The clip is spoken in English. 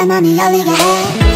たまによりがえ